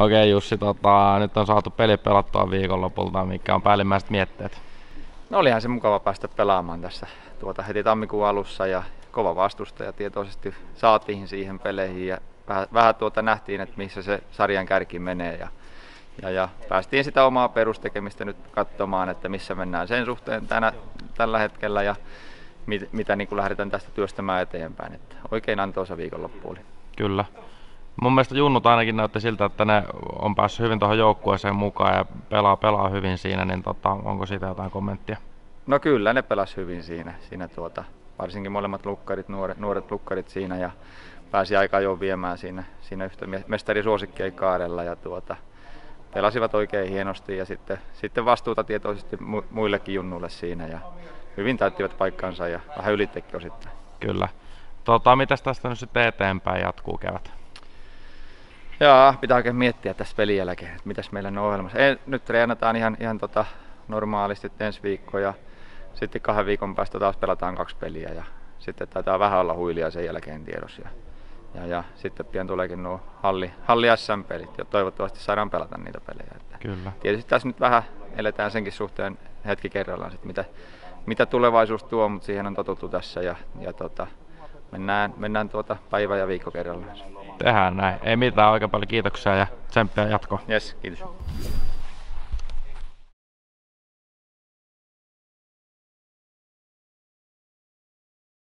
Okei Jussi, tota, nyt on saatu peli pelattua viikonlopulta, mikä on päällimmäiset mietteet? No olihan se mukava päästä pelaamaan tässä tuota heti tammikuun alussa ja kova vastusta ja tietoisesti saatiin siihen peleihin ja vähän, vähän tuota nähtiin, että missä se sarjan kärki menee ja, ja, ja päästiin sitä omaa perustekemistä nyt katsomaan, että missä mennään sen suhteen tänä, tällä hetkellä ja mit, mitä niin kuin lähdetään tästä työstämään eteenpäin. Että oikein antoisa viikonloppu oli. Kyllä. Mun mielestä junnut ainakin näytti siltä, että ne on päässyt hyvin tuohon joukkueeseen mukaan ja pelaa, pelaa hyvin siinä, niin tota, onko siitä jotain kommenttia? No kyllä, ne pelas hyvin siinä, siinä tuota, varsinkin molemmat lukkarit, nuoret, nuoret lukkarit siinä ja pääsi aika ajoin viemään siinä, siinä yhtä mestarisuosikkia kaarella ja tuota, pelasivat oikein hienosti ja sitten, sitten vastuuta tietoisesti muillekin junnuille siinä ja hyvin täyttivät paikkansa ja vähän ylittekin osittain. Kyllä. Tota, mitäs tästä nyt sitten eteenpäin jatkuu kevät? Joo, pitää oikein miettiä tässä pelin jälkeen, että mitäs meillä on ohjelmassa. Ei, nyt treenataan ihan, ihan tota normaalisti ensi viikko ja sitten kahden viikon päästä taas pelataan kaksi peliä ja sitten taitaa vähän olla huilia sen jälkeen tiedossa. Ja, ja, ja sitten pian tuleekin nuo halli, halli SM-pelit ja toivottavasti saadaan pelata niitä pelejä. Että Kyllä. Tietysti tässä nyt vähän eletään senkin suhteen hetki kerrallaan, että mitä, mitä tulevaisuus tuo, mutta siihen on totuttu tässä ja, ja tota, mennään, mennään tuota päivä ja viikko kerrallaan. Tehdään näin. Ei mitään, oikein paljon kiitoksia ja tsemppiä jatkoa. Yes, kiitos.